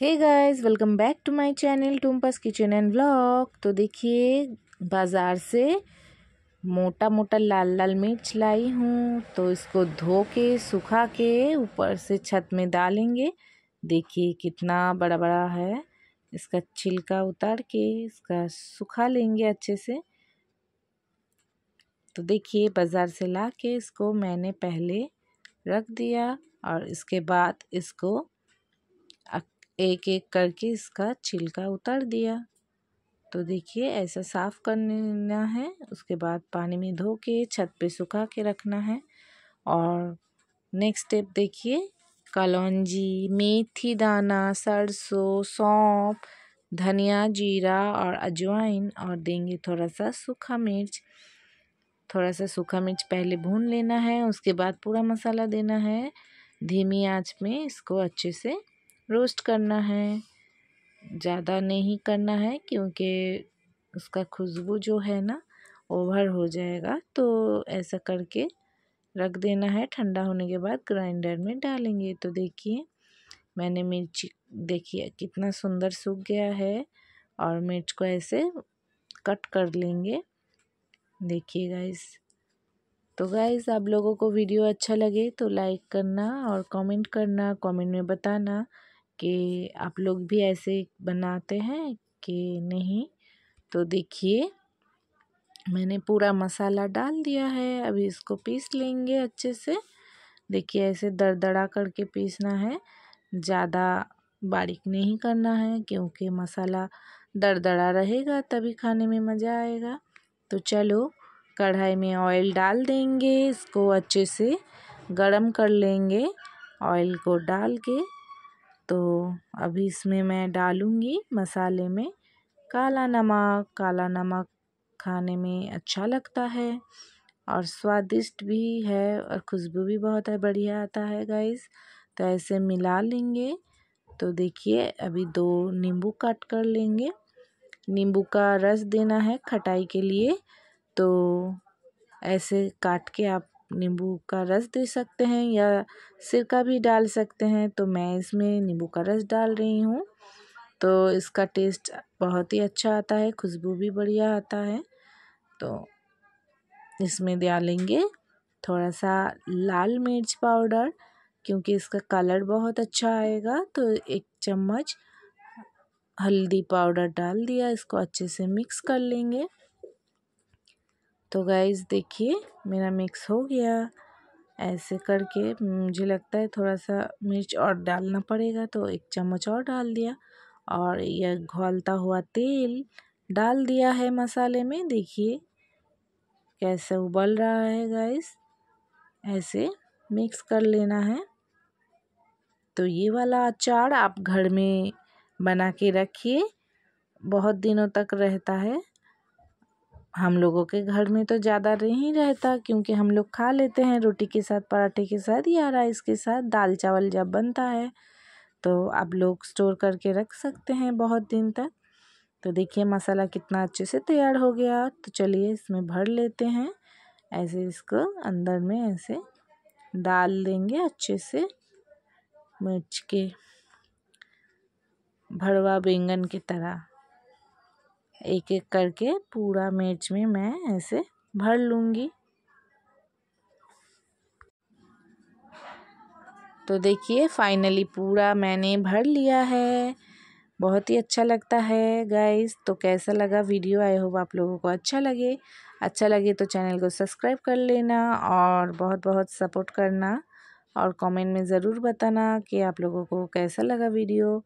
Hey guys welcome back to my channel Tumpa's kitchen and vlog तो देखिए, बाज़ार से मोटा मोटा लाल लाल मिर्च लाई हूँ। तो इसको धो के, सुखा के, ऊपर से छत में डालेंगे। देखिए कितना बड़ा बड़ा है। इसका छिलका उतार के इसका सुखा लेंगे अच्छे से। तो देखिए, बाज़ार से ला के इसको मैंने पहले रख दिया और इसके बाद इसको एक एक करके इसका छिलका उतार दिया। तो देखिए, ऐसा साफ़ करना है। उसके बाद पानी में धो के, छत पे सुखा के रखना है। और नेक्स्ट स्टेप देखिए, कलौंजी, मेथी दाना, सरसों, सौंफ, धनिया, जीरा और अजवाइन और देंगे थोड़ा सा सूखा मिर्च। थोड़ा सा सूखा मिर्च पहले भून लेना है, उसके बाद पूरा मसाला देना है। धीमी आँच में इसको अच्छे से रोस्ट करना है, ज़्यादा नहीं करना है क्योंकि उसका खुशबू जो है ना, ओवर हो जाएगा। तो ऐसा करके रख देना है, ठंडा होने के बाद ग्राइंडर में डालेंगे। तो देखिए, मैंने मिर्ची, देखिए कितना सुंदर सूख गया है और मिर्च को ऐसे कट कर लेंगे। देखिए गाइस तो गाइस आप लोगों को वीडियो अच्छा लगे तो लाइक करना और कमेंट करना कमेंट में बताना। कि आप लोग भी ऐसे बनाते हैं कि नहीं? तो देखिए, मैंने पूरा मसाला डाल दिया है, अभी इसको पीस लेंगे अच्छे से। देखिए, ऐसे दरदरा करके पीसना है। ज़्यादा बारीक नहीं करना है, क्योंकि मसाला दरदरा रहेगा, तभी खाने में मज़ा आएगा। तो चलो, कढ़ाई में ऑयल डाल देंगे, इसको अच्छे से गरम कर लेंगे, ऑयल को डाल के तो अभी इसमें मैं डालूँगी मसाले में काला नमक। काला नमक खाने में अच्छा लगता है और स्वादिष्ट भी है और खुशबू भी बहुत है, बढ़िया आता है गाइस तो ऐसे मिला लेंगे। तो देखिए, अभी दो नींबू काट कर लेंगे। नींबू का रस देना है खटाई के लिए। तो ऐसे काट के आप नींबू का रस दे सकते हैं या सिरका भी डाल सकते हैं। तो मैं इसमें नींबू का रस डाल रही हूँ। तो इसका टेस्ट बहुत ही अच्छा आता है, खुशबू भी बढ़िया आता है। तो इसमें डालेंगे थोड़ा सा लाल मिर्च पाउडर, क्योंकि इसका कलर बहुत अच्छा आएगा। तो एक चम्मच हल्दी पाउडर डाल दिया, इसको अच्छे से मिक्स कर लेंगे। तो गाइस देखिए, मेरा मिक्स हो गया। ऐसे करके मुझे लगता है थोड़ा सा मिर्च और डालना पड़ेगा तो एक चम्मच और डाल दिया। और यह घोलता हुआ तेल डाल दिया है मसाले में। देखिए कैसे उबल रहा है गाइस ऐसे मिक्स कर लेना है। तो ये वाला अचार आप घर में बना के रखिए। बहुत दिनों तक रहता है। हम लोगों के घर में तो ज़्यादा नहीं रहता क्योंकि हम लोग खा लेते हैं रोटी के साथ, पराठे के साथ या राइस के साथ। दाल चावल जब बनता है तो आप लोग स्टोर करके रख सकते हैं बहुत दिन तक। तो देखिए मसाला कितना अच्छे से तैयार हो गया। तो चलिए इसमें भर लेते हैं। ऐसे इसको अंदर में ऐसे डाल देंगे अच्छे से। मिर्च के भरवा बैंगन की तरह। एक एक करके पूरा मिर्च में मैं ऐसे भर लूँगी। तो देखिए फाइनली पूरा मैंने भर लिया है। बहुत ही अच्छा लगता है गाइस तो कैसा लगा वीडियो आई होप आप लोगों को अच्छा लगे। अच्छा लगे तो चैनल को सब्सक्राइब कर लेना और बहुत बहुत सपोर्ट करना। और कमेंट में ज़रूर बताना कि आप लोगों को कैसा लगा वीडियो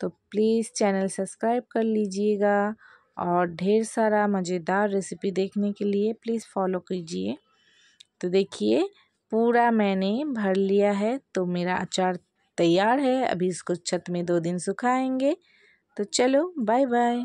तो प्लीज़ चैनल सब्सक्राइब कर लीजिएगा। और ढेर सारा मज़ेदार रेसिपी देखने के लिए प्लीज़ फॉलो कीजिए। तो देखिए, पूरा मैंने भर लिया है तो मेरा अचार तैयार है। अभी इसको छत में दो दिन सुखाएँगे। तो चलो बाय बाय